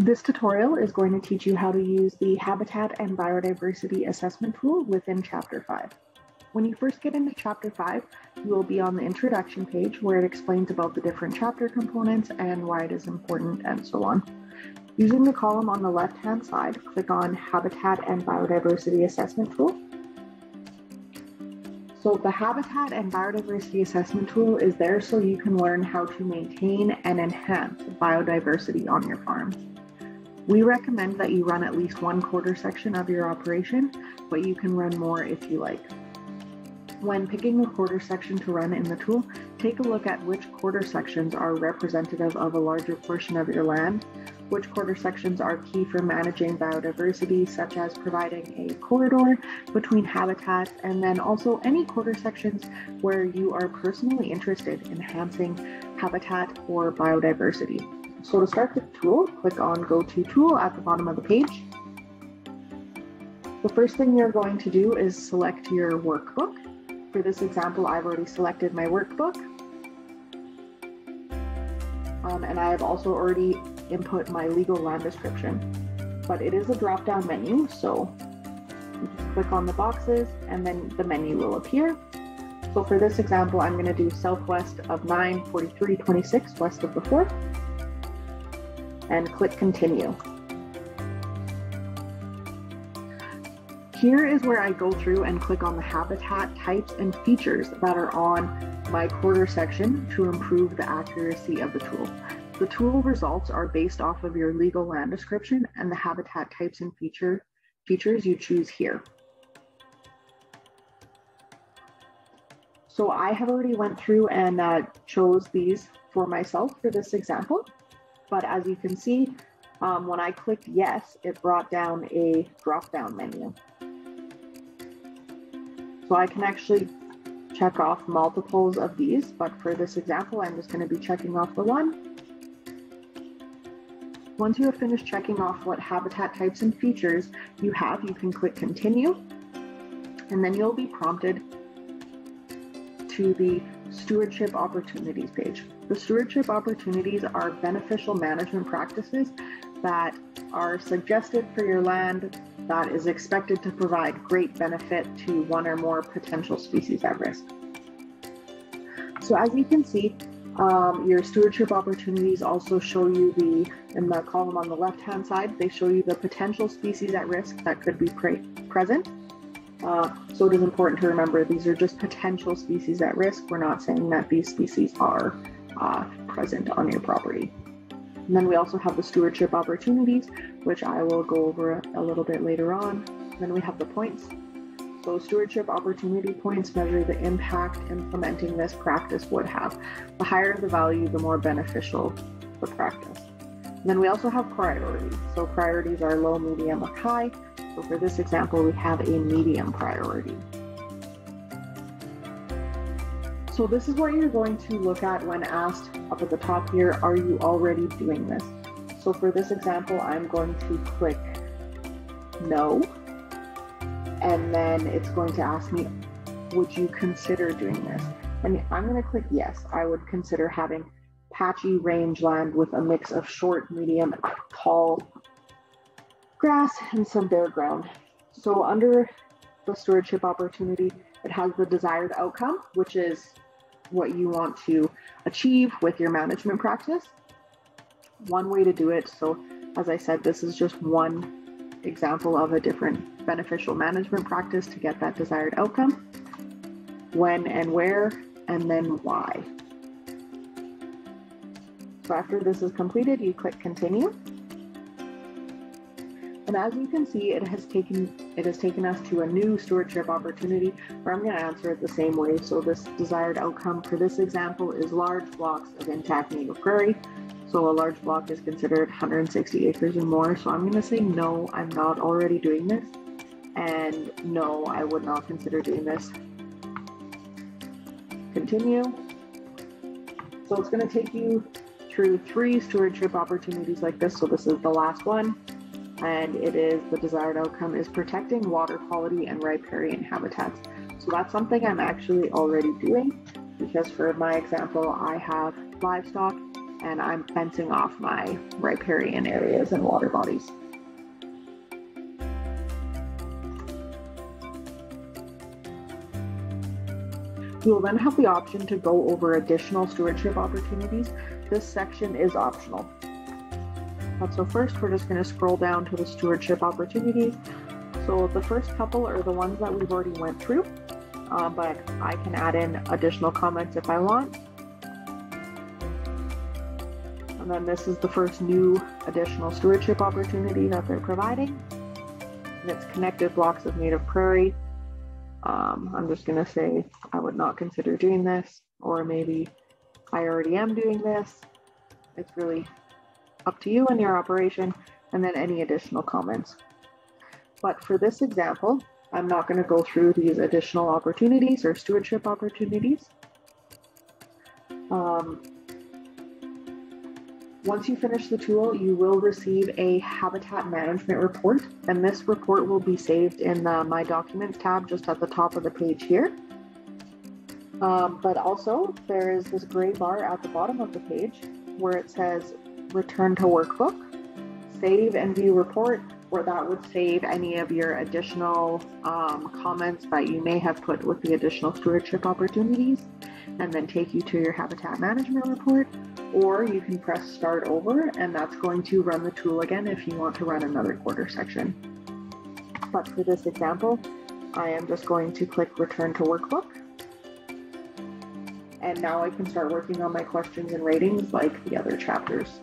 This tutorial is going to teach you how to use the Habitat and Biodiversity Assessment tool within Chapter 5. When you first get into Chapter 5, you will be on the introduction page where it explains about the different chapter components and why it is important and so on. Using the column on the left-hand side, click on Habitat and Biodiversity Assessment tool. So the Habitat and Biodiversity Assessment tool is there so you can learn how to maintain and enhance biodiversity on your farm. We recommend that you run at least one quarter section of your operation, but you can run more if you like. When picking a quarter section to run in the tool, take a look at which quarter sections are representative of a larger portion of your land, which quarter sections are key for managing biodiversity, such as providing a corridor between habitats, and then also any quarter sections where you are personally interested in enhancing habitat or biodiversity. So to start the tool, click on Go to Tool at the bottom of the page. The first thing you're going to do is select your workbook. For this example, I've already selected my workbook. Um, and I have also already input my legal land description. But it is a drop-down menu, so just click on the boxes and then the menu will appear. So for this example, I'm going to do southwest of 94326 west of the 4th and click continue. Here is where I go through and click on the habitat types and features that are on my quarter section to improve the accuracy of the tool. The tool results are based off of your legal land description and the habitat types and feature features you choose here. So I have already went through and uh, chose these for myself for this example. But as you can see, um, when I clicked yes, it brought down a drop down menu. So I can actually check off multiples of these, but for this example, I'm just going to be checking off the one. Once you have finished checking off what habitat types and features you have, you can click continue, and then you'll be prompted to the stewardship opportunities page. The stewardship opportunities are beneficial management practices that are suggested for your land that is expected to provide great benefit to one or more potential species at risk. So as you can see, um, your stewardship opportunities also show you the, in the column on the left-hand side, they show you the potential species at risk that could be pre present. Uh, so it is important to remember these are just potential species at risk. We're not saying that these species are uh, present on your property. And then we also have the stewardship opportunities, which I will go over a little bit later on. Then we have the points. So stewardship opportunity points measure the impact implementing this practice would have. The higher the value, the more beneficial the practice. And then we also have priorities. So priorities are low, medium, or high. So for this example, we have a medium priority. So this is what you're going to look at when asked up at the top here, are you already doing this? So for this example, I'm going to click no, and then it's going to ask me, would you consider doing this? And I'm going to click yes, I would consider having patchy rangeland with a mix of short, medium, tall grass and some bare ground. So under the stewardship opportunity, it has the desired outcome, which is what you want to achieve with your management practice. One way to do it, so as I said, this is just one example of a different beneficial management practice to get that desired outcome. When and where, and then why. So after this is completed, you click continue. And as you can see, it has taken it has taken us to a new stewardship opportunity where I'm going to answer it the same way. So this desired outcome for this example is large blocks of intact native prairie. So a large block is considered 160 acres or more. So I'm going to say no, I'm not already doing this. And no, I would not consider doing this. Continue. So it's going to take you through three stewardship opportunities like this. So this is the last one and it is the desired outcome is protecting water quality and riparian habitats. So that's something I'm actually already doing because for my example, I have livestock and I'm fencing off my riparian areas and water bodies. You will then have the option to go over additional stewardship opportunities. This section is optional. But so first we're just going to scroll down to the stewardship opportunities. So the first couple are the ones that we've already went through, uh, but I can add in additional comments if I want. And then this is the first new additional stewardship opportunity that they're providing. And it's connected blocks of native prairie. Um, I'm just going to say I would not consider doing this, or maybe I already am doing this. It's really up to you and your operation, and then any additional comments. But for this example, I'm not going to go through these additional opportunities or stewardship opportunities. Um, once you finish the tool, you will receive a habitat management report, and this report will be saved in the My Documents tab just at the top of the page here. Um, but also, there is this gray bar at the bottom of the page where it says Return to Workbook, Save and View Report, where that would save any of your additional um, comments that you may have put with the additional stewardship opportunities and then take you to your habitat management report. Or you can press start over and that's going to run the tool again if you want to run another quarter section. But for this example, I am just going to click return to workbook. And now I can start working on my questions and ratings like the other chapters.